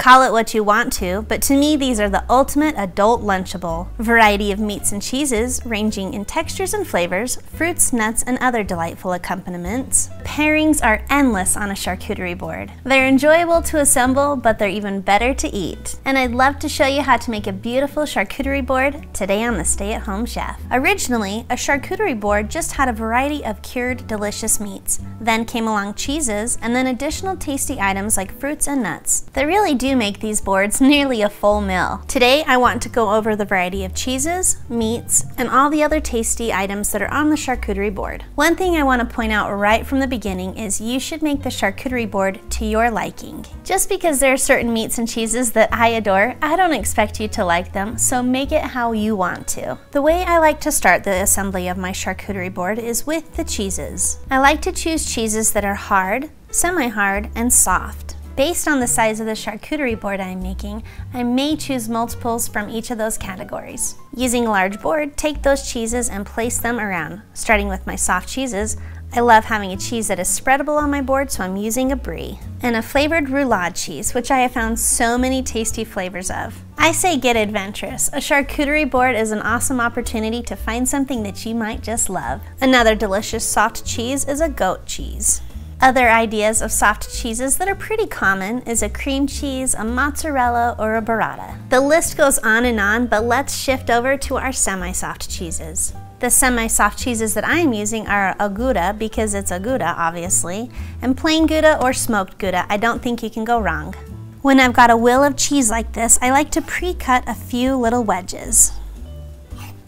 Call it what you want to, but to me these are the ultimate adult Lunchable. Variety of meats and cheeses, ranging in textures and flavors, fruits, nuts, and other delightful accompaniments. Pairings are endless on a charcuterie board. They're enjoyable to assemble, but they're even better to eat. And I'd love to show you how to make a beautiful charcuterie board today on the Stay at Home Chef. Originally, a charcuterie board just had a variety of cured delicious meats. Then came along cheeses, and then additional tasty items like fruits and nuts. They really do make these boards nearly a full meal. Today I want to go over the variety of cheeses, meats, and all the other tasty items that are on the charcuterie board. One thing I want to point out right from the beginning is you should make the charcuterie board to your liking. Just because there are certain meats and cheeses that I adore, I don't expect you to like them, so make it how you want to. The way I like to start the assembly of my charcuterie board is with the cheeses. I like to choose cheeses that are hard, semi-hard, and soft. Based on the size of the charcuterie board I'm making, I may choose multiples from each of those categories. Using a large board, take those cheeses and place them around. Starting with my soft cheeses, I love having a cheese that is spreadable on my board, so I'm using a brie. And a flavored roulade cheese, which I have found so many tasty flavors of. I say get adventurous. A charcuterie board is an awesome opportunity to find something that you might just love. Another delicious soft cheese is a goat cheese. Other ideas of soft cheeses that are pretty common is a cream cheese, a mozzarella, or a burrata. The list goes on and on, but let's shift over to our semi-soft cheeses. The semi-soft cheeses that I am using are a Gouda because it's a Gouda, obviously, and plain Gouda or smoked Gouda. I don't think you can go wrong. When I've got a wheel of cheese like this, I like to pre-cut a few little wedges.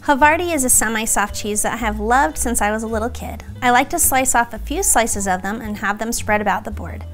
Havarti is a semi-soft cheese that I have loved since I was a little kid. I like to slice off a few slices of them and have them spread about the board.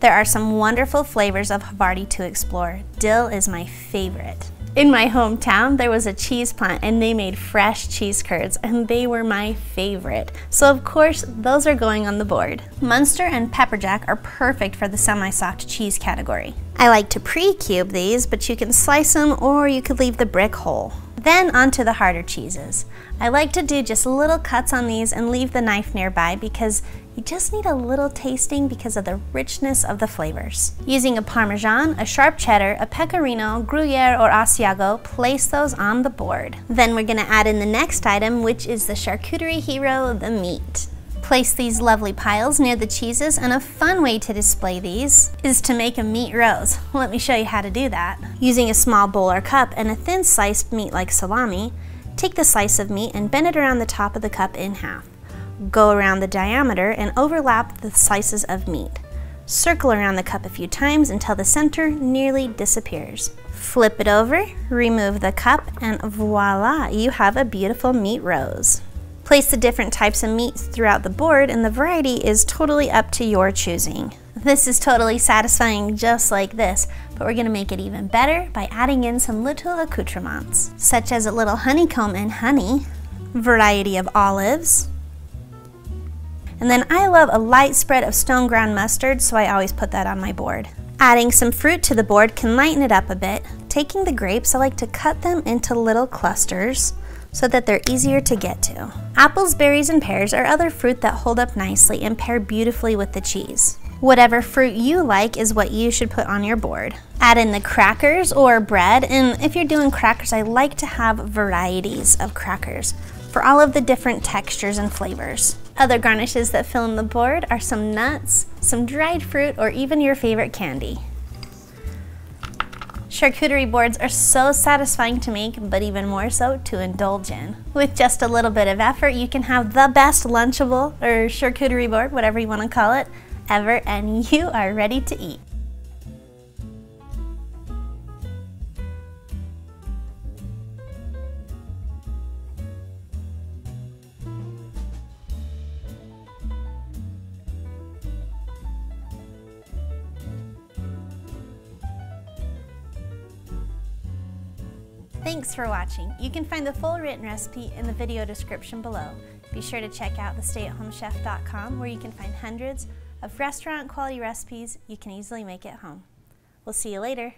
There are some wonderful flavors of Havarti to explore. Dill is my favorite. In my hometown, there was a cheese plant and they made fresh cheese curds and they were my favorite. So of course, those are going on the board. Munster and Pepperjack are perfect for the semi-soft cheese category. I like to pre-cube these, but you can slice them or you could leave the brick whole. Then onto the harder cheeses. I like to do just little cuts on these and leave the knife nearby because you just need a little tasting because of the richness of the flavors. Using a Parmesan, a sharp cheddar, a Pecorino, Gruyere, or Asiago, place those on the board. Then we're gonna add in the next item, which is the charcuterie hero, the meat. Place these lovely piles near the cheeses and a fun way to display these is to make a meat rose. Let me show you how to do that. Using a small bowl or cup and a thin sliced meat like salami, take the slice of meat and bend it around the top of the cup in half. Go around the diameter and overlap the slices of meat. Circle around the cup a few times until the center nearly disappears. Flip it over, remove the cup, and voila, you have a beautiful meat rose. Place the different types of meats throughout the board and the variety is totally up to your choosing. This is totally satisfying just like this, but we're gonna make it even better by adding in some little accoutrements, such as a little honeycomb and honey, variety of olives, and then I love a light spread of stone ground mustard, so I always put that on my board. Adding some fruit to the board can lighten it up a bit. Taking the grapes, I like to cut them into little clusters so that they're easier to get to. Apples, berries, and pears are other fruit that hold up nicely and pair beautifully with the cheese. Whatever fruit you like is what you should put on your board. Add in the crackers or bread, and if you're doing crackers, I like to have varieties of crackers for all of the different textures and flavors. Other garnishes that fill in the board are some nuts, some dried fruit, or even your favorite candy. Charcuterie boards are so satisfying to make, but even more so to indulge in. With just a little bit of effort, you can have the best Lunchable or charcuterie board, whatever you want to call it, ever, and you are ready to eat. Thanks for watching. You can find the full written recipe in the video description below. Be sure to check out thestayathomechef.com where you can find hundreds of restaurant quality recipes you can easily make at home. We'll see you later.